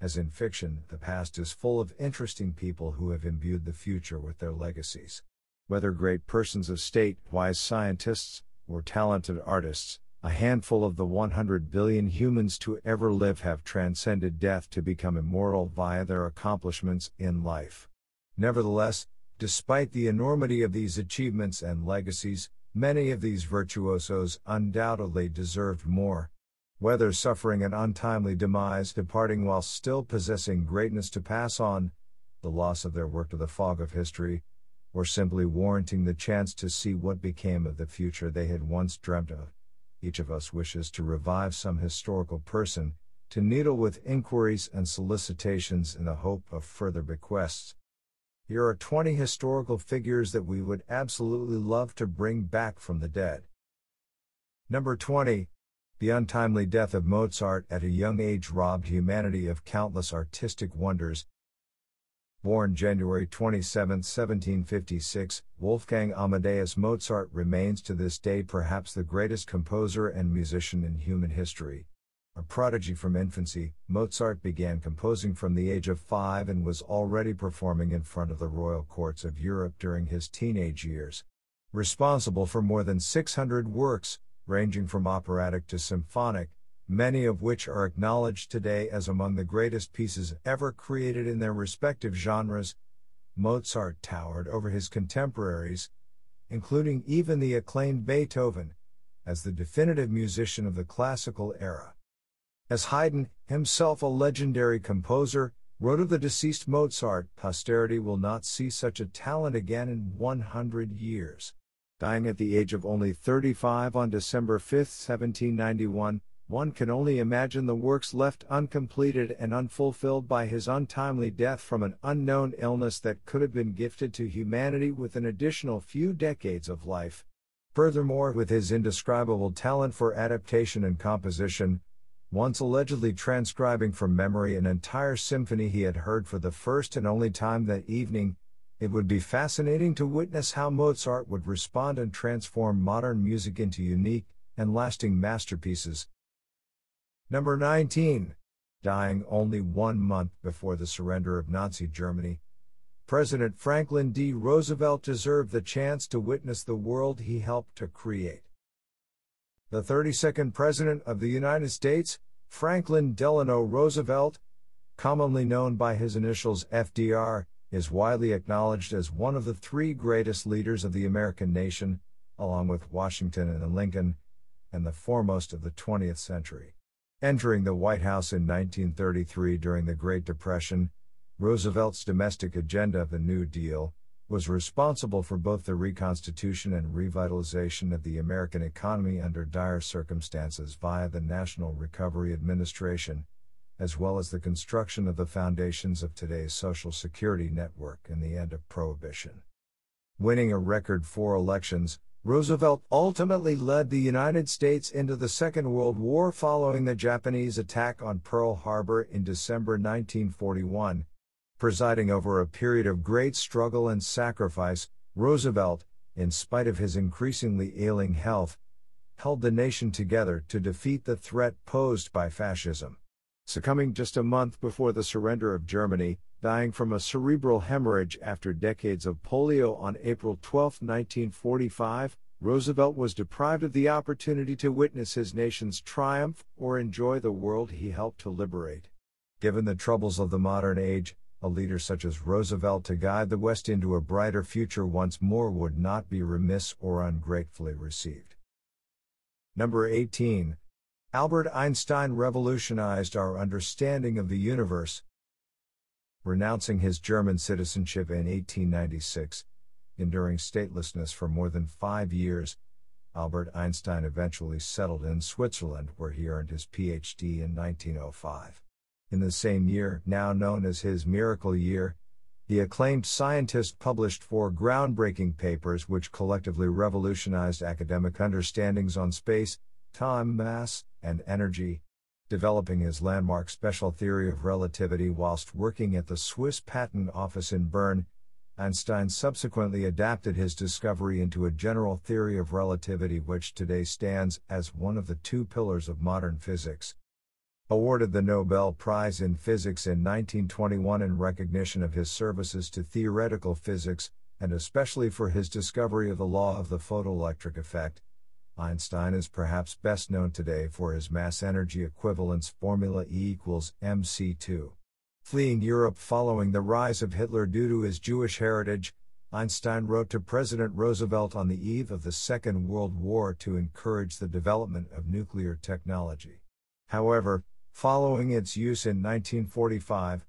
As in fiction, the past is full of interesting people who have imbued the future with their legacies. Whether great persons of state, wise scientists, or talented artists, a handful of the 100 billion humans to ever live have transcended death to become immortal via their accomplishments in life. Nevertheless, despite the enormity of these achievements and legacies, many of these virtuosos undoubtedly deserved more. Whether suffering an untimely demise, departing while still possessing greatness to pass on, the loss of their work to the fog of history, or simply warranting the chance to see what became of the future they had once dreamt of each of us wishes to revive some historical person, to needle with inquiries and solicitations in the hope of further bequests. Here are 20 historical figures that we would absolutely love to bring back from the dead. Number 20. The untimely death of Mozart at a young age robbed humanity of countless artistic wonders, Born January 27, 1756, Wolfgang Amadeus Mozart remains to this day perhaps the greatest composer and musician in human history. A prodigy from infancy, Mozart began composing from the age of five and was already performing in front of the royal courts of Europe during his teenage years. Responsible for more than 600 works, ranging from operatic to symphonic, many of which are acknowledged today as among the greatest pieces ever created in their respective genres, Mozart towered over his contemporaries, including even the acclaimed Beethoven, as the definitive musician of the classical era. As Haydn, himself a legendary composer, wrote of the deceased Mozart, posterity will not see such a talent again in 100 years. Dying at the age of only 35 on December 5, 1791, one can only imagine the works left uncompleted and unfulfilled by his untimely death from an unknown illness that could have been gifted to humanity with an additional few decades of life. Furthermore, with his indescribable talent for adaptation and composition, once allegedly transcribing from memory an entire symphony he had heard for the first and only time that evening, it would be fascinating to witness how Mozart would respond and transform modern music into unique and lasting masterpieces. Number 19. Dying only one month before the surrender of Nazi Germany, President Franklin D. Roosevelt deserved the chance to witness the world he helped to create. The 32nd President of the United States, Franklin Delano Roosevelt, commonly known by his initials FDR, is widely acknowledged as one of the three greatest leaders of the American nation, along with Washington and Lincoln, and the foremost of the 20th century. Entering the White House in 1933 during the Great Depression, Roosevelt's domestic agenda, of the New Deal, was responsible for both the reconstitution and revitalization of the American economy under dire circumstances via the National Recovery Administration, as well as the construction of the foundations of today's Social Security network and the end of Prohibition. Winning a record four elections, Roosevelt ultimately led the United States into the Second World War following the Japanese attack on Pearl Harbor in December 1941. Presiding over a period of great struggle and sacrifice, Roosevelt, in spite of his increasingly ailing health, held the nation together to defeat the threat posed by fascism. Succumbing just a month before the surrender of Germany, dying from a cerebral hemorrhage after decades of polio on April 12, 1945, Roosevelt was deprived of the opportunity to witness his nation's triumph or enjoy the world he helped to liberate. Given the troubles of the modern age, a leader such as Roosevelt to guide the West into a brighter future once more would not be remiss or ungratefully received. Number 18. Albert Einstein revolutionized our understanding of the universe, renouncing his German citizenship in 1896, enduring statelessness for more than five years, Albert Einstein eventually settled in Switzerland where he earned his PhD in 1905. In the same year, now known as his miracle year, the acclaimed scientist published four groundbreaking papers which collectively revolutionized academic understandings on space, time, mass, and energy, developing his landmark special theory of relativity whilst working at the Swiss Patent Office in Bern. Einstein subsequently adapted his discovery into a general theory of relativity, which today stands as one of the two pillars of modern physics. Awarded the Nobel Prize in Physics in 1921 in recognition of his services to theoretical physics, and especially for his discovery of the law of the photoelectric effect, Einstein is perhaps best known today for his mass energy equivalence formula E equals mc2. Fleeing Europe following the rise of Hitler due to his Jewish heritage, Einstein wrote to President Roosevelt on the eve of the Second World War to encourage the development of nuclear technology. However, following its use in 1945,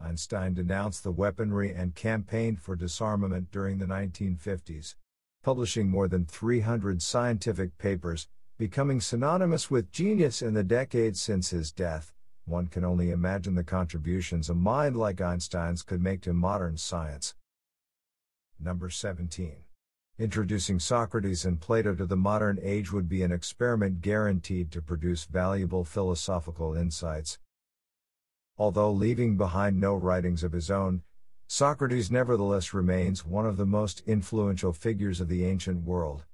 Einstein denounced the weaponry and campaigned for disarmament during the 1950s publishing more than 300 scientific papers, becoming synonymous with genius in the decades since his death. One can only imagine the contributions a mind like Einstein's could make to modern science. Number 17. Introducing Socrates and Plato to the modern age would be an experiment guaranteed to produce valuable philosophical insights. Although leaving behind no writings of his own, Socrates nevertheless remains one of the most influential figures of the ancient world.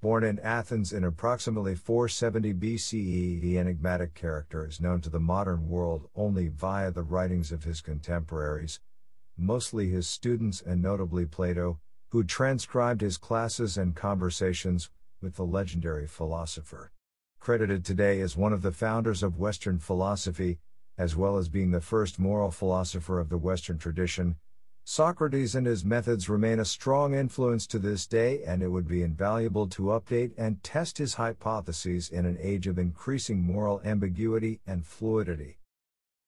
Born in Athens in approximately 470 BCE, the enigmatic character is known to the modern world only via the writings of his contemporaries, mostly his students and notably Plato, who transcribed his classes and conversations with the legendary philosopher. Credited today as one of the founders of Western philosophy, as well as being the first moral philosopher of the Western tradition, Socrates and his methods remain a strong influence to this day, and it would be invaluable to update and test his hypotheses in an age of increasing moral ambiguity and fluidity.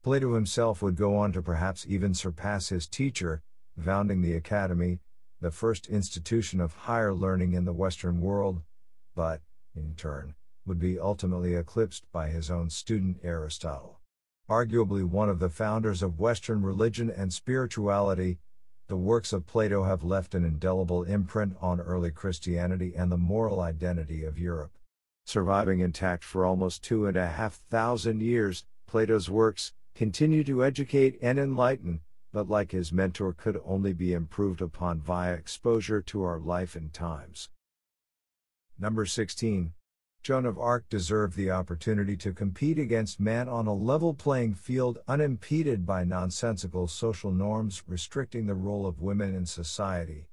Plato himself would go on to perhaps even surpass his teacher, founding the Academy, the first institution of higher learning in the Western world, but, in turn, would be ultimately eclipsed by his own student Aristotle. Arguably one of the founders of Western religion and spirituality, the works of Plato have left an indelible imprint on early Christianity and the moral identity of Europe. Surviving intact for almost two and a half thousand years, Plato's works continue to educate and enlighten, but like his mentor, could only be improved upon via exposure to our life and times. Number 16. Joan of Arc deserved the opportunity to compete against man on a level playing field unimpeded by nonsensical social norms restricting the role of women in society.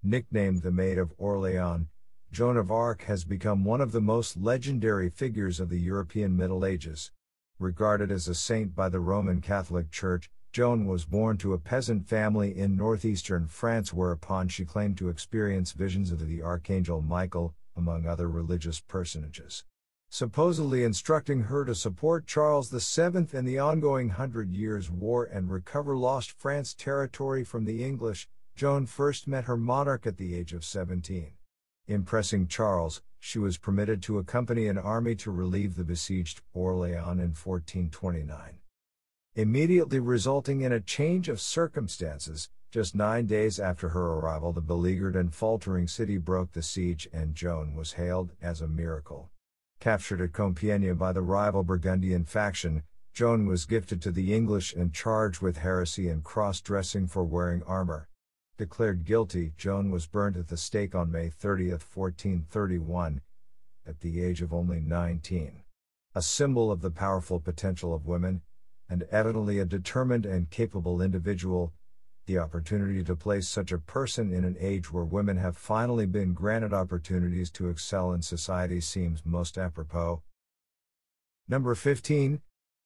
Nicknamed the Maid of Orleans, Joan of Arc has become one of the most legendary figures of the European Middle Ages. Regarded as a saint by the Roman Catholic Church, Joan was born to a peasant family in northeastern France, whereupon she claimed to experience visions of the Archangel Michael, among other religious personages. Supposedly instructing her to support Charles VII in the ongoing Hundred Years' War and recover lost France territory from the English, Joan first met her monarch at the age of 17. Impressing Charles, she was permitted to accompany an army to relieve the besieged Orleans in 1429. Immediately resulting in a change of circumstances, just nine days after her arrival, the beleaguered and faltering city broke the siege, and Joan was hailed as a miracle. Captured at Compiègne by the rival Burgundian faction, Joan was gifted to the English and charged with heresy and cross dressing for wearing armor. Declared guilty, Joan was burned at the stake on May 30, 1431, at the age of only 19. A symbol of the powerful potential of women, and evidently a determined and capable individual, the opportunity to place such a person in an age where women have finally been granted opportunities to excel in society seems most apropos. Number 15.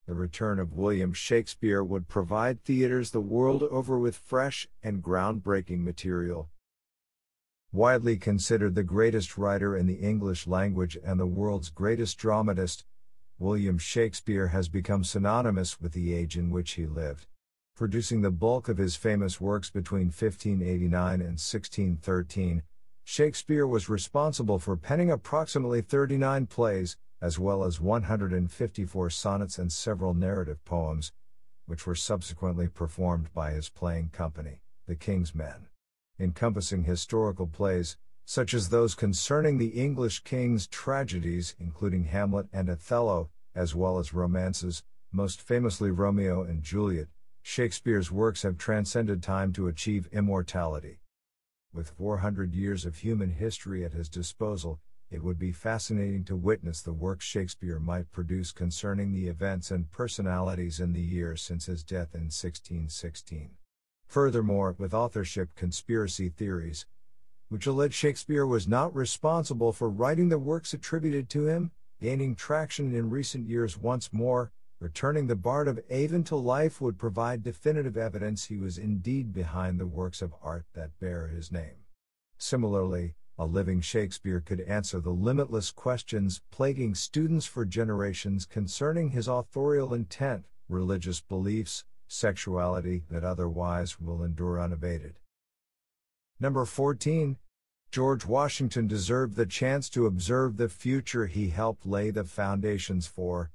The return of William Shakespeare would provide theaters the world over with fresh and groundbreaking material. Widely considered the greatest writer in the English language and the world's greatest dramatist, William Shakespeare has become synonymous with the age in which he lived producing the bulk of his famous works between 1589 and 1613, Shakespeare was responsible for penning approximately 39 plays, as well as 154 sonnets and several narrative poems, which were subsequently performed by his playing company, the King's Men. Encompassing historical plays, such as those concerning the English king's tragedies, including Hamlet and Othello, as well as romances, most famously Romeo and Juliet, Shakespeare's works have transcended time to achieve immortality. With 400 years of human history at his disposal, it would be fascinating to witness the works Shakespeare might produce concerning the events and personalities in the years since his death in 1616. Furthermore, with authorship conspiracy theories, which allege Shakespeare was not responsible for writing the works attributed to him, gaining traction in recent years once more, returning the Bard of Avon to life would provide definitive evidence he was indeed behind the works of art that bear his name. Similarly, a living Shakespeare could answer the limitless questions plaguing students for generations concerning his authorial intent, religious beliefs, sexuality that otherwise will endure unabated. Number 14. George Washington deserved the chance to observe the future he helped lay the foundations for.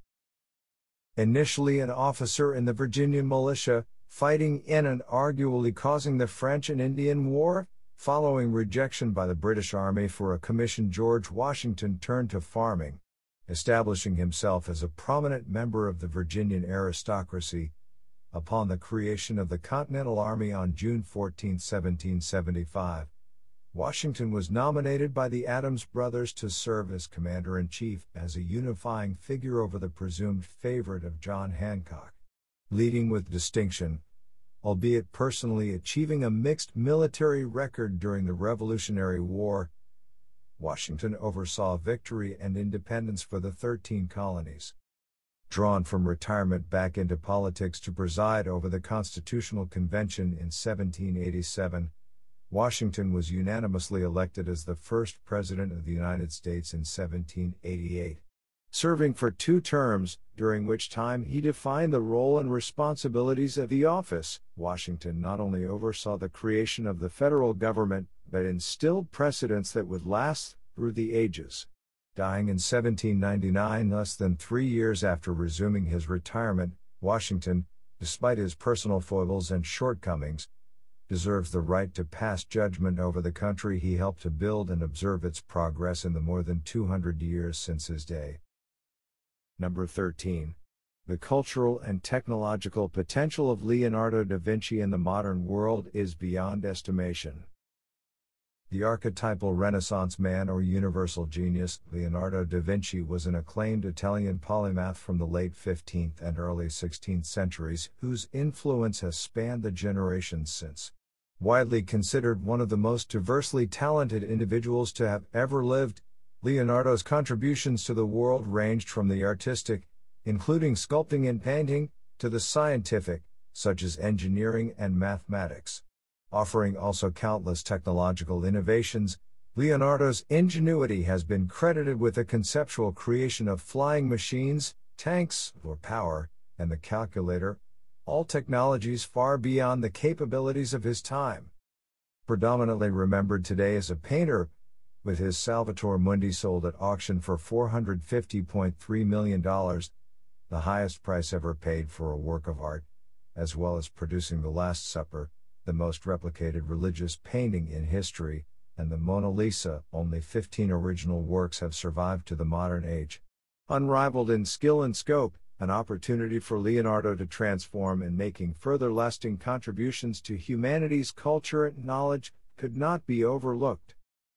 Initially an officer in the Virginia militia, fighting in and arguably causing the French and Indian War, Following rejection by the British Army for a commission, George Washington turned to farming, establishing himself as a prominent member of the Virginian aristocracy. Upon the creation of the Continental Army on June 14, 1775, Washington was nominated by the Adams brothers to serve as commander in chief as a unifying figure over the presumed favorite of John Hancock. Leading with distinction, albeit personally achieving a mixed military record during the Revolutionary War. Washington oversaw victory and independence for the 13 colonies. Drawn from retirement back into politics to preside over the Constitutional Convention in 1787, Washington was unanimously elected as the first President of the United States in 1788 serving for two terms, during which time he defined the role and responsibilities of the office. Washington not only oversaw the creation of the federal government, but instilled precedents that would last through the ages. Dying in 1799, less than three years after resuming his retirement, Washington, despite his personal foibles and shortcomings, deserves the right to pass judgment over the country he helped to build and observe its progress in the more than 200 years since his day. Number 13. The cultural and technological potential of Leonardo da Vinci in the modern world is beyond estimation. The archetypal Renaissance man or universal genius, Leonardo da Vinci was an acclaimed Italian polymath from the late 15th and early 16th centuries whose influence has spanned the generations since. Widely considered one of the most diversely talented individuals to have ever lived, Leonardo's contributions to the world ranged from the artistic, including sculpting and painting, to the scientific, such as engineering and mathematics. Offering also countless technological innovations, Leonardo's ingenuity has been credited with the conceptual creation of flying machines, tanks, or power, and the calculator, all technologies far beyond the capabilities of his time. Predominantly remembered today as a painter, with his Salvator Mundi sold at auction for $450.3 million, the highest price ever paid for a work of art, as well as producing The Last Supper, the most replicated religious painting in history, and the Mona Lisa, only 15 original works have survived to the modern age. Unrivaled in skill and scope, an opportunity for Leonardo to transform and making further lasting contributions to humanity's culture and knowledge could not be overlooked.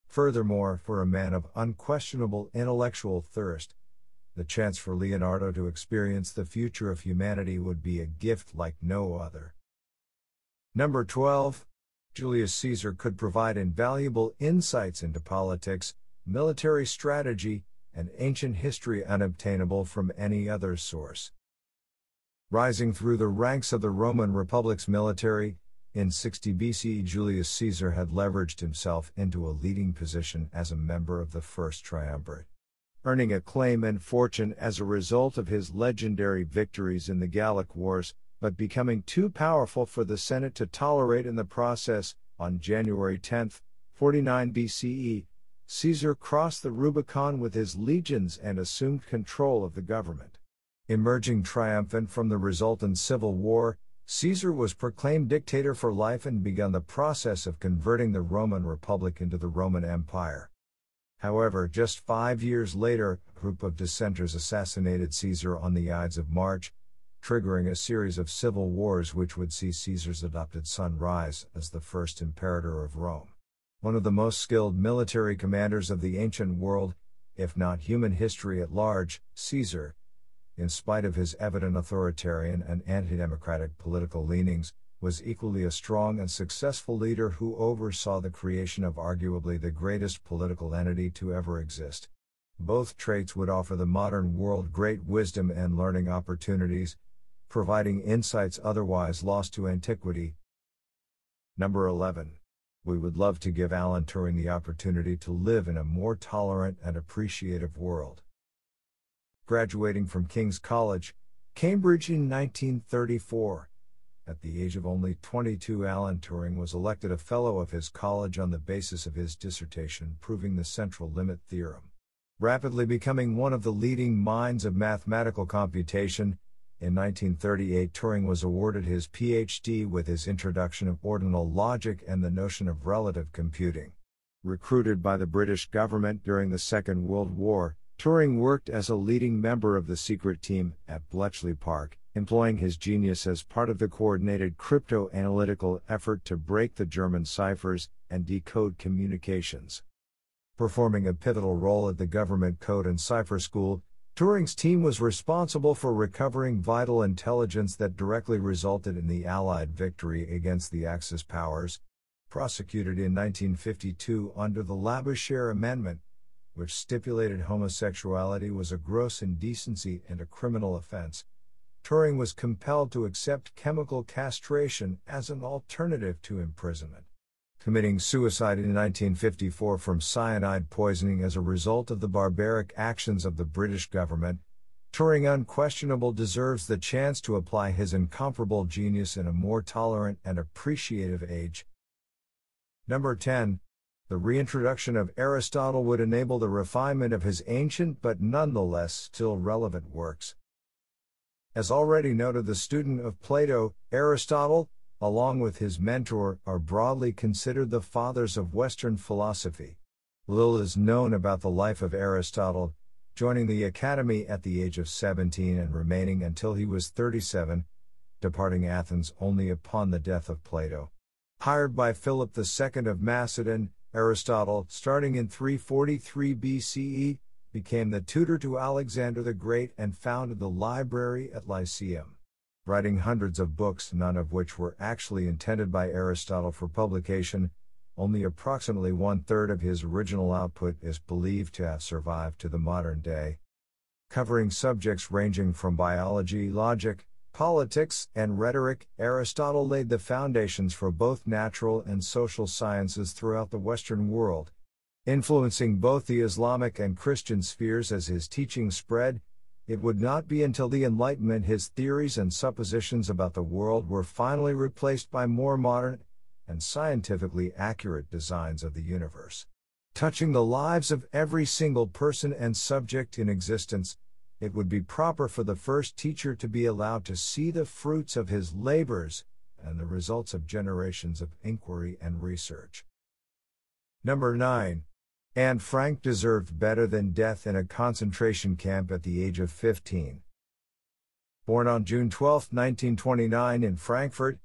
Furthermore, for a man of unquestionable intellectual thirst, the chance for Leonardo to experience the future of humanity would be a gift like no other. Number 12. Julius Caesar could provide invaluable insights into politics, military strategy, and ancient history unobtainable from any other source. Rising through the ranks of the Roman Republic's military, in 60 BCE, Julius Caesar had leveraged himself into a leading position as a member of the First Triumvirate. Earning acclaim and fortune as a result of his legendary victories in the Gallic Wars, but becoming too powerful for the Senate to tolerate in the process, on January 10, 49 BCE, Caesar crossed the Rubicon with his legions and assumed control of the government. Emerging triumphant from the resultant civil war, Caesar was proclaimed dictator for life and begun the process of converting the Roman Republic into the Roman Empire. However, just five years later, a group of dissenters assassinated Caesar on the Ides of March, triggering a series of civil wars which would see Caesar's adopted son rise as the first imperator of Rome. One of the most skilled military commanders of the ancient world, if not human history at large, Caesar, in spite of his evident authoritarian and anti democratic political leanings, was equally a strong and successful leader who oversaw the creation of arguably the greatest political entity to ever exist. Both traits would offer the modern world great wisdom and learning opportunities, providing insights otherwise lost to antiquity. Number 11. We would love to give Alan Turing the opportunity to live in a more tolerant and appreciative world. Graduating from King's College, Cambridge in 1934, at the age of only 22, Alan Turing was elected a Fellow of his college on the basis of his dissertation proving the central limit theorem. Rapidly becoming one of the leading minds of mathematical computation, in 1938 Turing was awarded his PhD with his introduction of ordinal logic and the notion of relative computing. Recruited by the British government during the Second World War, Turing worked as a leading member of the secret team at Bletchley Park, employing his genius as part of the coordinated crypto analytical effort to break the German ciphers and decode communications. Performing a pivotal role at the Government Code and Cipher School, Turing's team was responsible for recovering vital intelligence that directly resulted in the Allied victory against the Axis powers. Prosecuted in 1952 under the Labouchere Amendment, which stipulated homosexuality was a gross indecency and a criminal offense, Turing was compelled to accept chemical castration as an alternative to imprisonment. Committing suicide in 1954 from cyanide poisoning as a result of the barbaric actions of the British government, Turing unquestionable deserves the chance to apply his incomparable genius in a more tolerant and appreciative age. Number 10. The reintroduction of Aristotle would enable the refinement of his ancient but nonetheless still relevant works. As already noted, the student of Plato, Aristotle, along with his mentor, are broadly considered the fathers of Western philosophy. Little is known about the life of Aristotle, joining the academy at the age of 17 and remaining until he was 37, departing Athens only upon the death of Plato. Hired by Philip II of Macedon, Aristotle, starting in 343 BCE, became the tutor to Alexander the Great and founded the library at Lyceum. Writing hundreds of books, none of which were actually intended by Aristotle for publication, only approximately one third of his original output is believed to have survived to the modern day. Covering subjects ranging from biology, logic, politics, and rhetoric, Aristotle laid the foundations for both natural and social sciences throughout the Western world, Influencing both the Islamic and Christian spheres as his teachings spread, it would not be until the Enlightenment his theories and suppositions about the world were finally replaced by more modern and scientifically accurate designs of the universe. Touching the lives of every single person and subject in existence, it would be proper for the first teacher to be allowed to see the fruits of his labors and the results of generations of inquiry and research. Number 9. Anne Frank deserved better than death in a concentration camp at the age of 15. Born on June 12, 1929, in Frankfurt,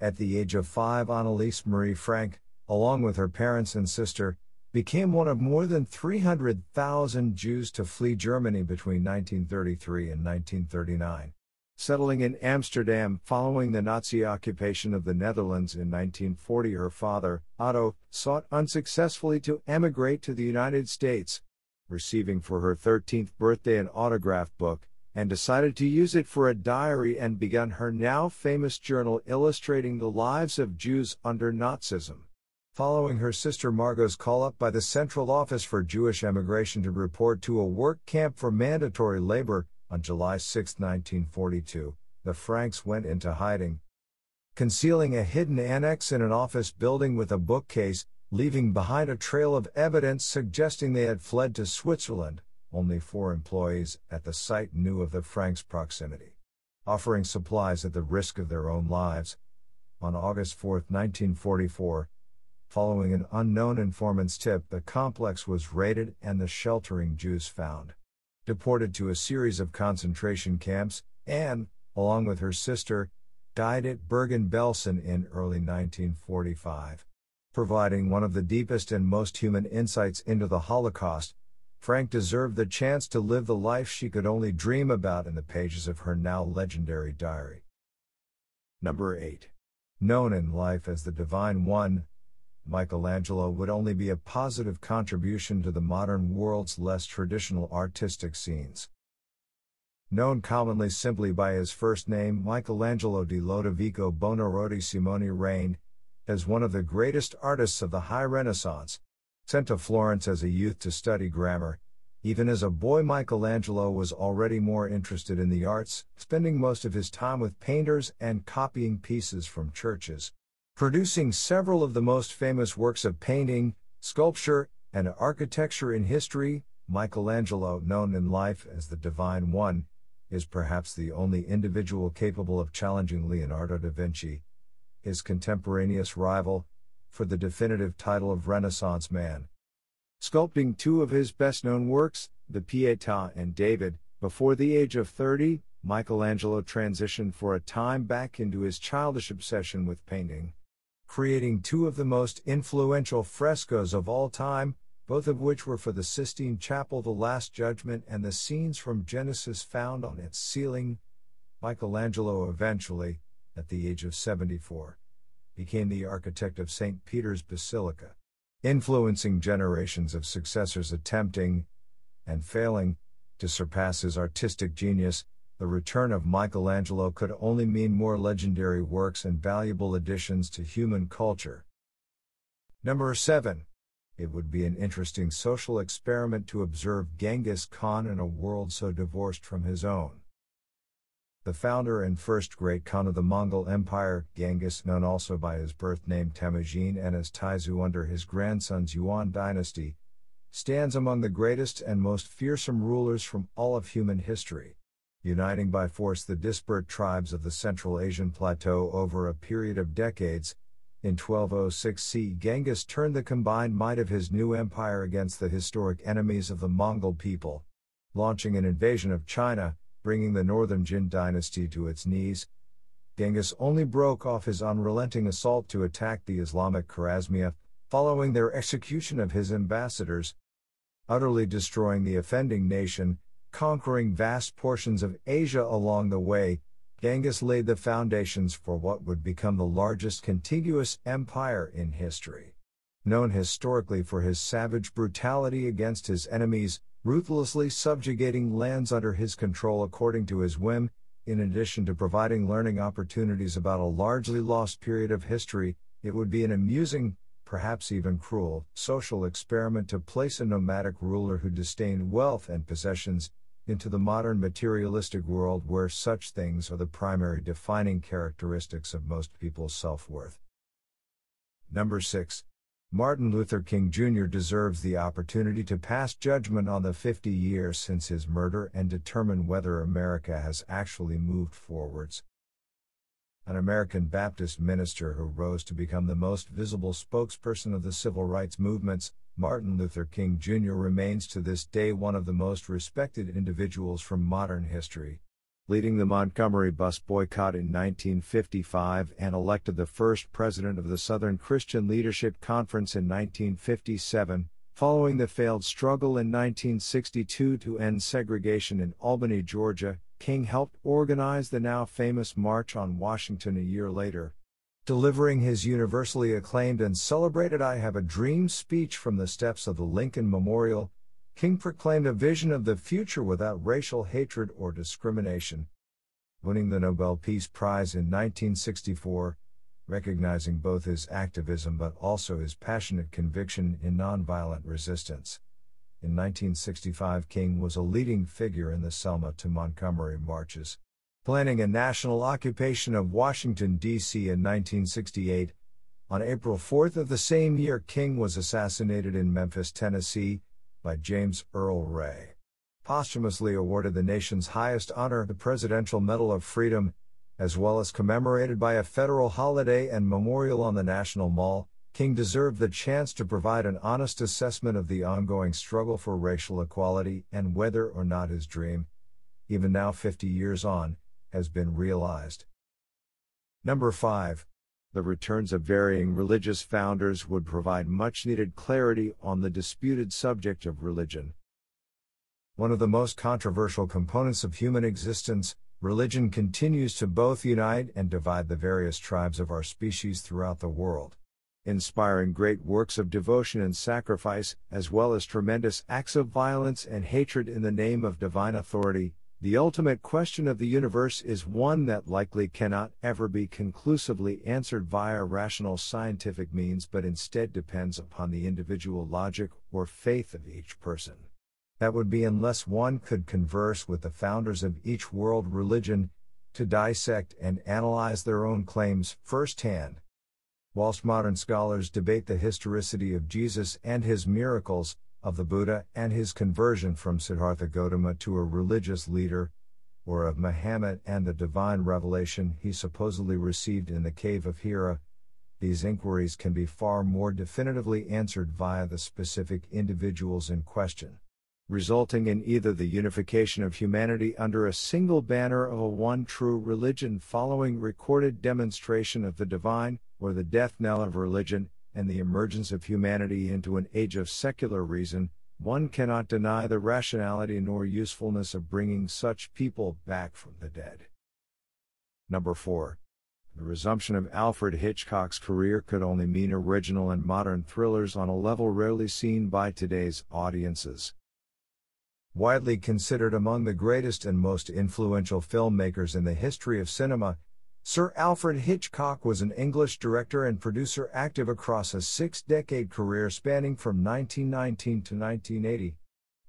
at the age of five, Anneliese Marie Frank, along with her parents and sister, became one of more than 300,000 Jews to flee Germany between 1933 and 1939 settling in Amsterdam following the Nazi occupation of the Netherlands in 1940. Her father, Otto, sought unsuccessfully to emigrate to the United States, receiving for her 13th birthday an autograph book, and decided to use it for a diary and begun her now famous journal illustrating the lives of Jews under Nazism. Following her sister Margot's call up by the Central Office for Jewish Emigration to report to a work camp for mandatory labor, on July 6, 1942, the Franks went into hiding. Concealing a hidden annex in an office building with a bookcase, leaving behind a trail of evidence suggesting they had fled to Switzerland, only four employees at the site knew of the Franks' proximity. Offering supplies at the risk of their own lives, on August 4, 1944, following an unknown informant's tip, the complex was raided and the sheltering Jews found deported to a series of concentration camps, and, along with her sister, died at Bergen-Belsen in early 1945. Providing one of the deepest and most human insights into the Holocaust, Frank deserved the chance to live the life she could only dream about in the pages of her now legendary diary. Number 8. Known in life as the Divine One, Michelangelo would only be a positive contribution to the modern world's less traditional artistic scenes. Known commonly simply by his first name, Michelangelo di Lodovico Buonarroti Simoni reigned as one of the greatest artists of the High Renaissance, Sent to Florence as a youth to study grammar, even as a boy, Michelangelo was already more interested in the arts, spending most of his time with painters and copying pieces from churches. Producing several of the most famous works of painting, sculpture, and architecture in history, Michelangelo, known in life as the Divine One, is perhaps the only individual capable of challenging Leonardo da Vinci, his contemporaneous rival, for the definitive title of Renaissance man. Sculpting two of his best known works, the Pietà and David, before the age of 30, Michelangelo transitioned for a time back into his childish obsession with painting, creating two of the most influential frescoes of all time, both of which were for the Sistine Chapel The Last Judgment and the scenes from Genesis found on its ceiling. Michelangelo eventually, at the age of 74, became the architect of St. Peter's Basilica, influencing generations of successors attempting, and failing, to surpass his artistic genius. The return of Michelangelo could only mean more legendary works and valuable additions to human culture. Number 7. It would be an interesting social experiment to observe Genghis Khan in a world so divorced from his own the founder and first great Khan of the Mongol Empire, Genghis, known also by his birth name Temujin and as Taizu under his grandson's Yuan dynasty, stands among the greatest and most fearsome rulers from all of human history, uniting by force the disparate tribes of the Central Asian plateau over a period of decades. In 1206 C, Genghis turned the combined might of his new empire against the historic enemies of the Mongol people, launching an invasion of China, bringing the northern Jin dynasty to its knees. Genghis only broke off his unrelenting assault to attack the Islamic Khwarezmia, following their execution of his ambassadors, utterly destroying the offending nation, conquering vast portions of Asia along the way. Genghis laid the foundations for what would become the largest contiguous empire in history. Known historically for his savage brutality against his enemies, ruthlessly subjugating lands under his control according to his whim, in addition to providing learning opportunities about a largely lost period of history, it would be an amusing, perhaps even cruel, social experiment to place a nomadic ruler who disdained wealth and possessions into the modern materialistic world where such things are the primary defining characteristics of most people's self worth. Number 6. Martin Luther King Jr. deserves the opportunity to pass judgment on the 50 years since his murder and determine whether America has actually moved forwards. An American Baptist minister who rose to become the most visible spokesperson of the civil rights movements, Martin Luther King Jr. remains to this day one of the most respected individuals from modern history leading the Montgomery bus boycott in 1955 and elected the first president of the Southern Christian Leadership Conference in 1957, following the failed struggle in 1962 to end segregation in Albany, Georgia. King helped organize the now famous March on Washington a year later, delivering his universally acclaimed and celebrated I Have a Dream speech from the steps of the Lincoln Memorial, King proclaimed a vision of the future without racial hatred or discrimination. Winning the Nobel Peace Prize in 1964, recognizing both his activism but also his passionate conviction in nonviolent resistance. In 1965, King was a leading figure in the Selma to Montgomery marches. Planning a national occupation of Washington, D.C. in 1968, on April 4th of the same year, King was assassinated in Memphis, Tennessee, by James Earl Ray. Posthumously awarded the nation's highest honor, the Presidential Medal of Freedom, as well as commemorated by a federal holiday and memorial on the National Mall, King deserved the chance to provide an honest assessment of the ongoing struggle for racial equality and whether or not his dream, even now 50 years on, has been realized. Number 5 the returns of varying religious founders would provide much needed clarity on the disputed subject of religion. One of the most controversial components of human existence, religion continues to both unite and divide the various tribes of our species throughout the world. Inspiring great works of devotion and sacrifice, as well as tremendous acts of violence and hatred in the name of divine authority, the ultimate question of the universe is one that likely cannot ever be conclusively answered via rational scientific means but instead depends upon the individual logic or faith of each person. That would be unless one could converse with the founders of each world religion to dissect and analyze their own claims firsthand. Whilst modern scholars debate the historicity of Jesus and his miracles, of the Buddha and his conversion from Siddhartha Gautama to a religious leader, or of Muhammad and the divine revelation he supposedly received in the cave of Hira, these inquiries can be far more definitively answered via the specific individuals in question, resulting in either the unification of humanity under a single banner of a one true religion following recorded demonstration of the divine, or the death knell of religion, and the emergence of humanity into an age of secular reason, one cannot deny the rationality nor usefulness of bringing such people back from the dead. Number 4. The resumption of Alfred Hitchcock's career could only mean original and modern thrillers on a level rarely seen by today's audiences. Widely considered among the greatest and most influential filmmakers in the history of cinema, Sir Alfred Hitchcock was an English director and producer active across a six decade career spanning from 1919 to 1980.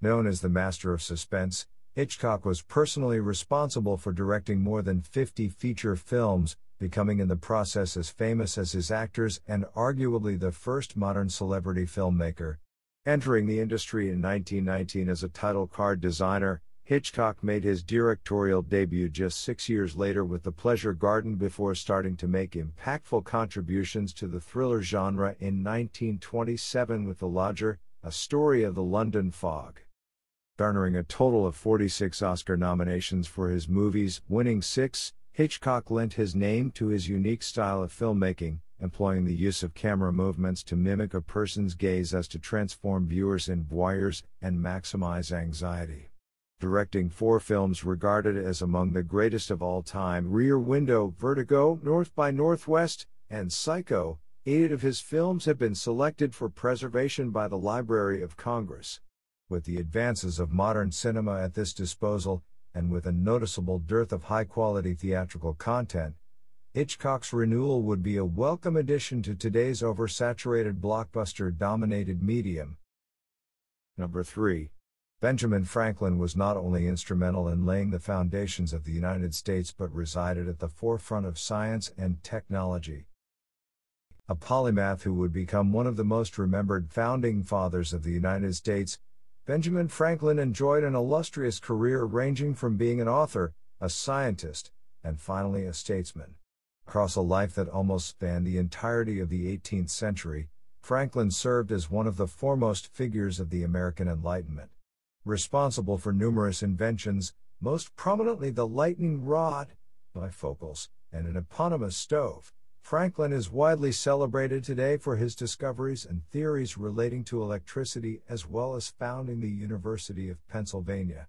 Known as the Master of Suspense, Hitchcock was personally responsible for directing more than 50 feature films, becoming in the process as famous as his actors and arguably the first modern celebrity filmmaker. Entering the industry in 1919 as a title card designer, Hitchcock made his directorial debut just six years later with The Pleasure Garden before starting to make impactful contributions to the thriller genre in 1927 with The Lodger, a story of the London fog. Garnering a total of 46 Oscar nominations for his movies, winning six, Hitchcock lent his name to his unique style of filmmaking, employing the use of camera movements to mimic a person's gaze as to transform viewers in voyeurs and maximize anxiety directing four films regarded as among the greatest of all time Rear Window, Vertigo, North by Northwest, and Psycho. Eight of his films have been selected for preservation by the Library of Congress. With the advances of modern cinema at this disposal, and with a noticeable dearth of high quality theatrical content, Hitchcock's renewal would be a welcome addition to today's oversaturated blockbuster dominated medium. Number 3. Benjamin Franklin was not only instrumental in laying the foundations of the United States but resided at the forefront of science and technology. A polymath who would become one of the most remembered founding fathers of the United States, Benjamin Franklin enjoyed an illustrious career ranging from being an author, a scientist, and finally a statesman. Across a life that almost spanned the entirety of the 18th century, Franklin served as one of the foremost figures of the American Enlightenment responsible for numerous inventions, most prominently the lightning rod, bifocals, and an eponymous stove. Franklin is widely celebrated today for his discoveries and theories relating to electricity as well as founding the University of Pennsylvania.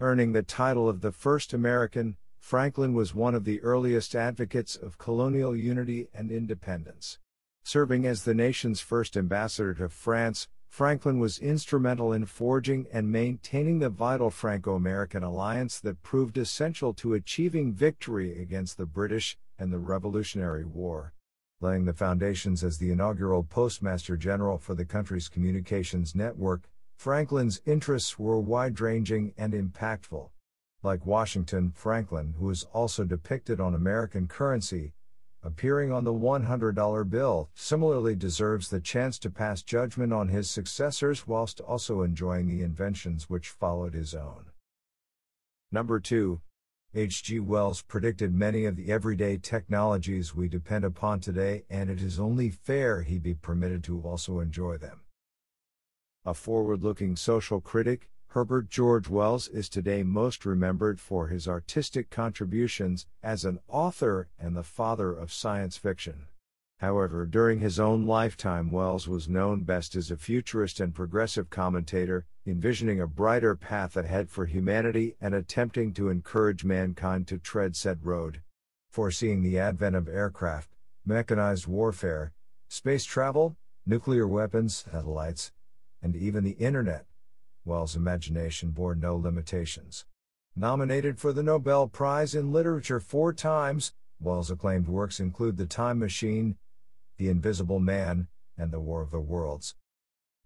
Earning the title of the first American, Franklin was one of the earliest advocates of colonial unity and independence. Serving as the nation's first ambassador to France, Franklin was instrumental in forging and maintaining the vital Franco American alliance that proved essential to achieving victory against the British and the Revolutionary War. Laying the foundations as the inaugural Postmaster General for the country's communications network, Franklin's interests were wide ranging and impactful. Like Washington, Franklin, who is also depicted on American currency, appearing on the $100 bill, similarly deserves the chance to pass judgment on his successors whilst also enjoying the inventions which followed his own. Number 2. H.G. Wells predicted many of the everyday technologies we depend upon today, and it is only fair he be permitted to also enjoy them. A forward looking social critic, Herbert George Wells is today most remembered for his artistic contributions as an author and the father of science fiction. However, during his own lifetime, Wells was known best as a futurist and progressive commentator, envisioning a brighter path ahead for humanity and attempting to encourage mankind to tread said road. Foreseeing the advent of aircraft, mechanized warfare, space travel, nuclear weapons, satellites, and even the internet, Wells' imagination bore no limitations. Nominated for the Nobel Prize in Literature four times, Wells' acclaimed works include The Time Machine, The Invisible Man, and The War of the Worlds.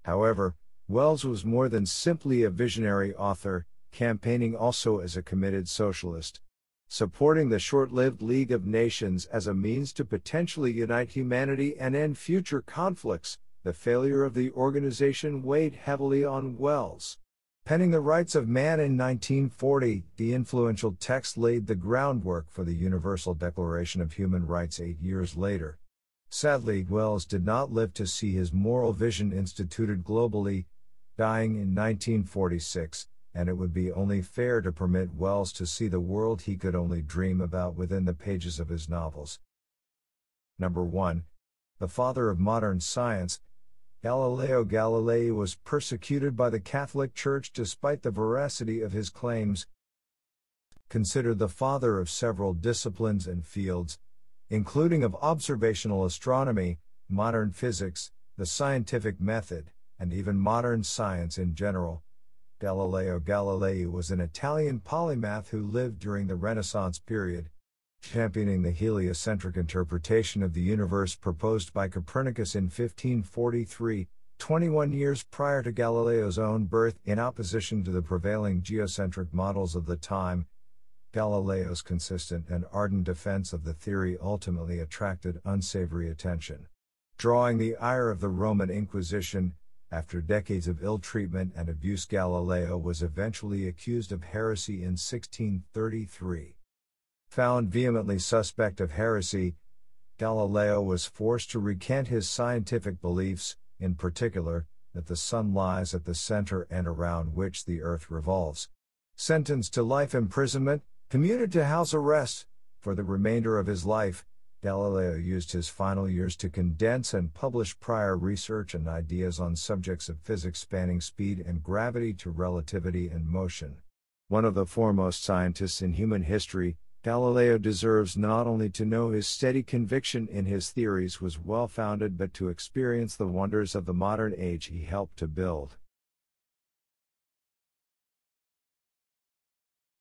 However, Wells was more than simply a visionary author, campaigning also as a committed socialist. Supporting the short lived League of Nations as a means to potentially unite humanity and end future conflicts, the failure of the organization weighed heavily on Wells. Penning the Rights of Man in 1940, the influential text laid the groundwork for the Universal Declaration of Human Rights eight years later. Sadly, Wells did not live to see his moral vision instituted globally, dying in 1946, and it would be only fair to permit Wells to see the world he could only dream about within the pages of his novels. Number 1. The father of modern science, Galileo Galilei was persecuted by the Catholic Church despite the veracity of his claims. Considered the father of several disciplines and fields, including of observational astronomy, modern physics, the scientific method, and even modern science in general, Galileo Galilei was an Italian polymath who lived during the Renaissance period, championing the heliocentric interpretation of the universe proposed by Copernicus in 1543, 21 years prior to Galileo's own birth, in opposition to the prevailing geocentric models of the time. Galileo's consistent and ardent defense of the theory ultimately attracted unsavory attention. Drawing the ire of the Roman Inquisition, after decades of ill treatment and abuse, Galileo was eventually accused of heresy in 1633. Found vehemently suspect of heresy, Galileo was forced to recant his scientific beliefs, in particular, that the sun lies at the center and around which the earth revolves. Sentenced to life imprisonment, commuted to house arrest, for the remainder of his life, Galileo used his final years to condense and publish prior research and ideas on subjects of physics spanning speed and gravity to relativity and motion. One of the foremost scientists in human history, Galileo deserves not only to know his steady conviction in his theories was well founded but to experience the wonders of the modern age he helped to build.